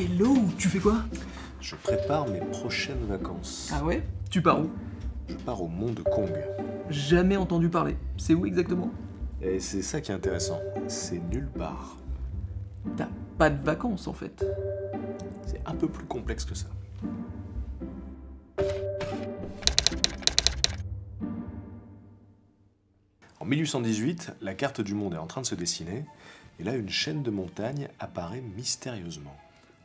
Hello, tu fais quoi? Je prépare mes prochaines vacances. Ah ouais? Tu pars où? Je pars au mont de Kong. Jamais entendu parler. C'est où exactement? Et c'est ça qui est intéressant. C'est nulle part. T'as pas de vacances en fait. C'est un peu plus complexe que ça. En 1818, la carte du monde est en train de se dessiner, et là une chaîne de montagnes apparaît mystérieusement.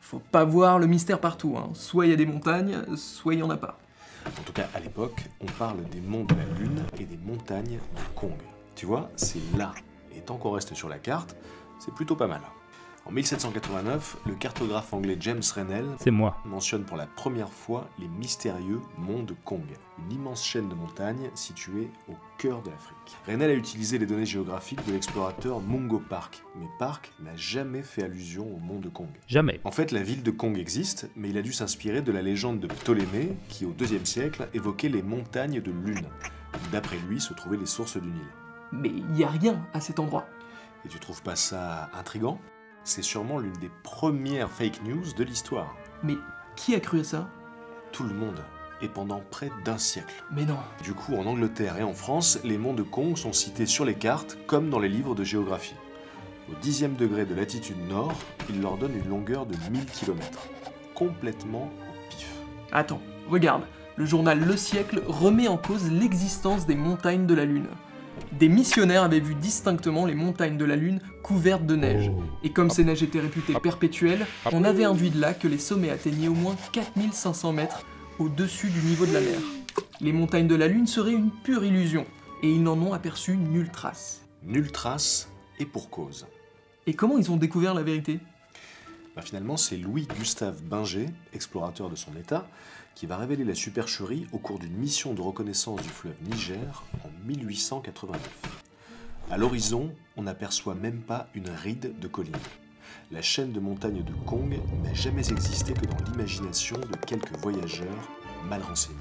Faut pas voir le mystère partout, hein. Soit il y a des montagnes, soit il y en a pas. En tout cas, à l'époque, on parle des monts de la Lune et des montagnes de Kong. Tu vois, c'est là. Et tant qu'on reste sur la carte, c'est plutôt pas mal. En 1789, le cartographe anglais James Rennell C'est moi. mentionne pour la première fois les mystérieux monts de Kong, une immense chaîne de montagnes située au cœur de l'Afrique. Rennell a utilisé les données géographiques de l'explorateur Mungo Park, mais Park n'a jamais fait allusion aux monts de Kong. Jamais. En fait, la ville de Kong existe, mais il a dû s'inspirer de la légende de Ptolémée, qui au IIe siècle évoquait les montagnes de Lune, où d'après lui se trouvaient les sources du Nil. Mais il y a rien à cet endroit. Et tu trouves pas ça intrigant? C'est sûrement l'une des premières fake news de l'histoire. Mais qui a cru à ça? Tout le monde, et pendant près d'un siècle. Mais non. Du coup, en Angleterre et en France, les monts de Kong sont cités sur les cartes comme dans les livres de géographie. Au dixième degré de latitude nord, il leur donne une longueur de 1000 km. Complètement au pif. Attends, regarde. Le journal Le Siècle remet en cause l'existence des montagnes de la Lune. Des missionnaires avaient vu distinctement les montagnes de la Lune couvertes de neige. Et comme ces neiges étaient réputées perpétuelles, on avait induit de là que les sommets atteignaient au moins 4500 mètres au-dessus du niveau de la mer. Les montagnes de la Lune seraient une pure illusion, et ils n'en ont aperçu nulle trace. Nulle trace, et pour cause. Et comment ils ont découvert la vérité? Bah, finalement, c'est Louis-Gustave Binger, explorateur de son état, qui va révéler la supercherie au cours d'une mission de reconnaissance du fleuve Niger en 1889. À l'horizon, on n'aperçoit même pas une ride de collines. La chaîne de montagnes de Kong n'a jamais existé que dans l'imagination de quelques voyageurs mal renseignés.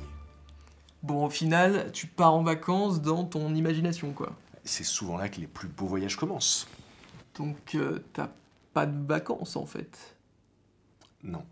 Bon, au final, tu pars en vacances dans ton imagination, quoi. C'est souvent là que les plus beaux voyages commencent. Donc, euh, t'as pas de vacances, en fait. Non.